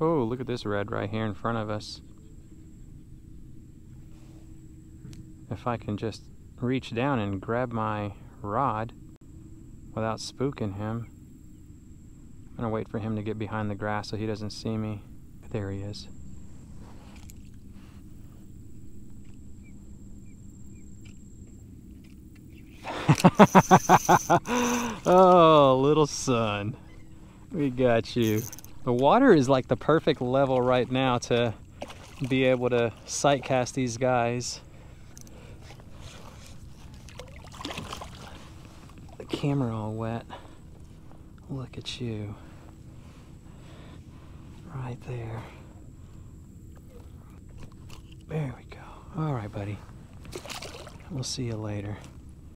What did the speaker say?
Oh, look at this red right here in front of us. If I can just reach down and grab my rod without spooking him. I'm gonna wait for him to get behind the grass so he doesn't see me. There he is. oh, little son. We got you. The water is like the perfect level right now to be able to sight cast these guys. The camera all wet. Look at you. Right there. There we go. All right, buddy. We'll see you later.